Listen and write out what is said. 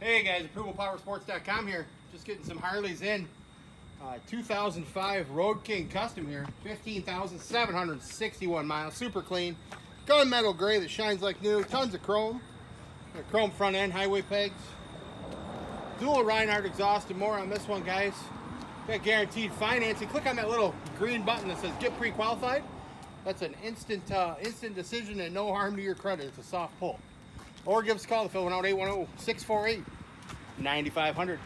Hey guys, ApprovalPowerSports.com here. Just getting some Harleys in. Uh, 2005 Road King Custom here. 15,761 miles. Super clean. Gunmetal gray that shines like new. Tons of chrome. Chrome front end, highway pegs. Dual Rinehart exhaust and more on this one, guys. Got guaranteed financing. Click on that little green button that says get pre-qualified. That's an instant uh, instant decision and no harm to your credit. It's a soft pull. Or give us a call to fill one out 810 648 9500.